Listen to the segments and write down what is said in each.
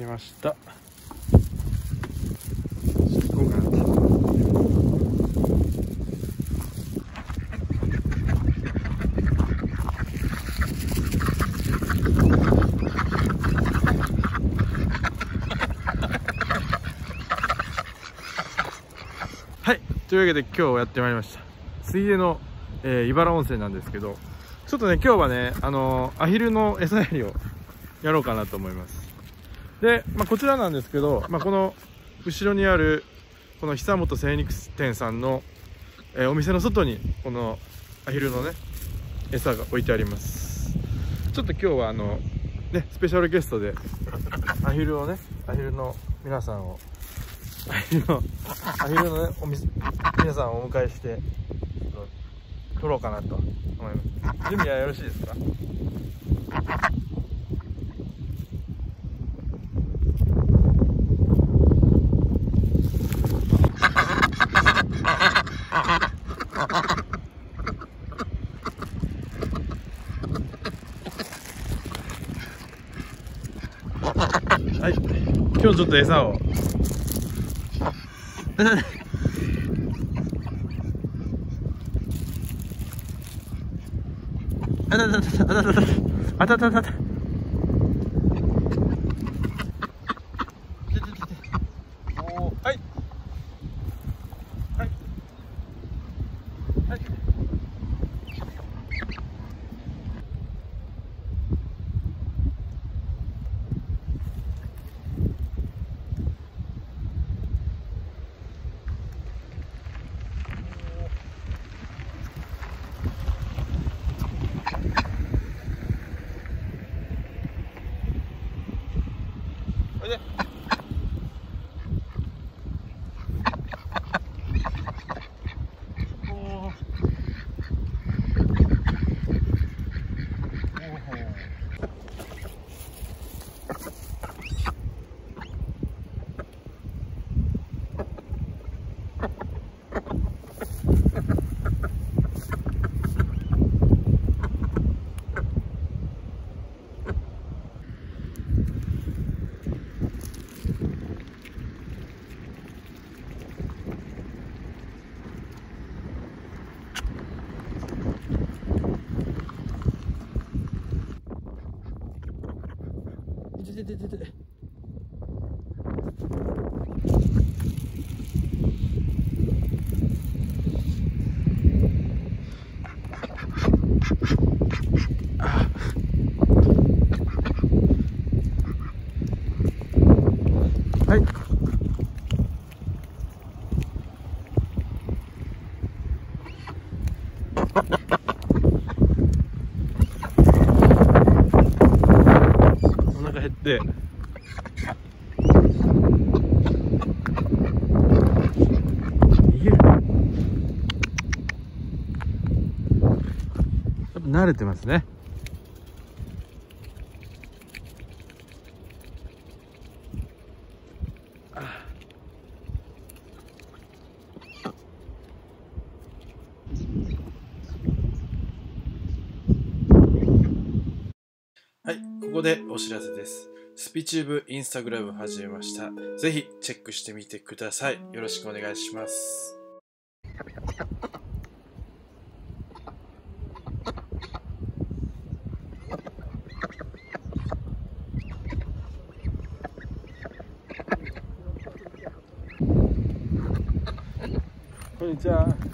ました。はい。というわけで今日やってまいりました。水泳の、えー、茨温泉なんですけどちょっとね今日はねあのー、アヒルの餌やりをやろうかなと思います。で、まあ、こちらなんですけど、まあ、この後ろにあるこの久本精肉店さんの、えー、お店の外にこのアヒルのね餌が置いてあります。ちょっと今日はあのねスペシャルゲストでアヒルをねアヒルの皆さんをアヒルのアヒルのねお店皆さんをお迎えして撮ろうかなと思います。準備はよろしいですかはい今日ちょっと餌を。あたたたたたたたたたたたはいはいはいおいでおーいてててててはいで。慣れてますね。はい、ここでお知らせです。スピチューブインスタグラム始めました。ぜひチェックしてみてください。よろしくお願いします。こんにちは。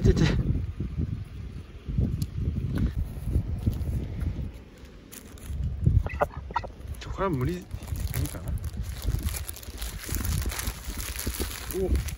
ててて。これは無理無理かな。お。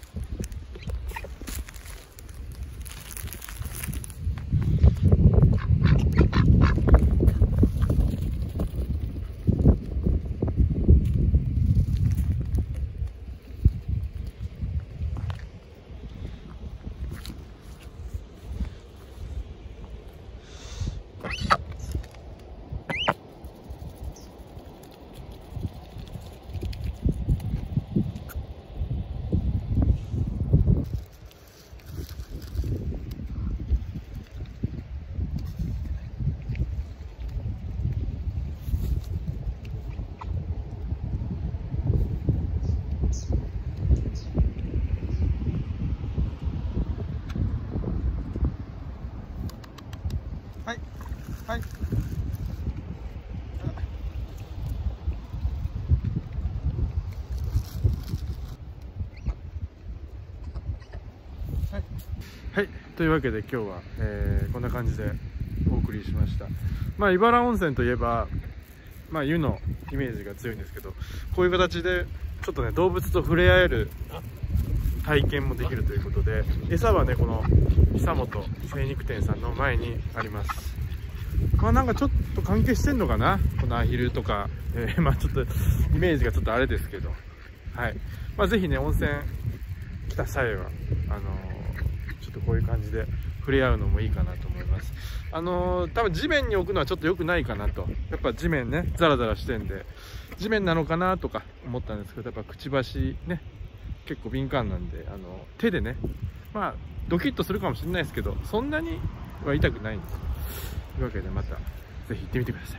はい。はい、はい、というわけで今日は、えー、こんな感じでお送りしました。まあ茨温泉といえばまあ湯のイメージが強いんですけどこういう形でちょっとね動物と触れ合える体験もできるということで餌はねこの久本精肉店さんの前にあります。まあなんかちょっと関係してんのかな？このアヒルとか、えー、まあちょっとイメージがちょっとあれですけど。はい。まあぜひね温泉来た際はあのー、ちょっとこういう感じで触れ合うのもいいかなと思います。あのー、多分地面に置くのはちょっと良くないかなと。やっぱ地面ねザラザラしてんで。地面なのかなとか思ったんですけどやっぱくちばしね結構敏感なんであの手でねまあドキッとするかもしれないですけどそんなには痛くないんですいうわけでまたぜひ行ってみてください。